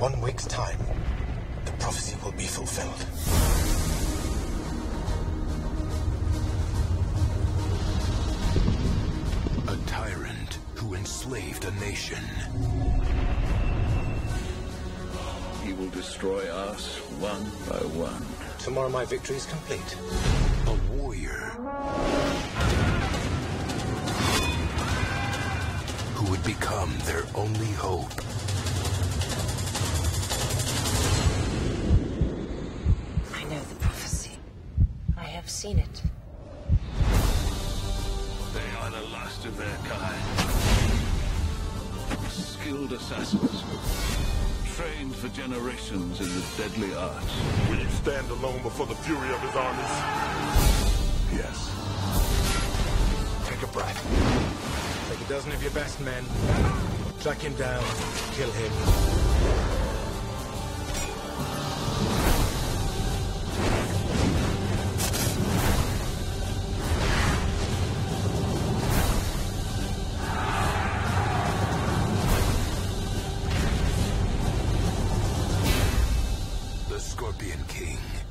one week's time, the prophecy will be fulfilled. A tyrant who enslaved a nation. He will destroy us one by one. Tomorrow my victory is complete. A warrior. Who would become their only hope. Have seen it. They are the last of their kind. Skilled assassins. Trained for generations in the deadly arts. Will you stand alone before the fury of his armies? Yes. Take a breath. Take a dozen of your best men. Track him down. Kill him. Scorpion King.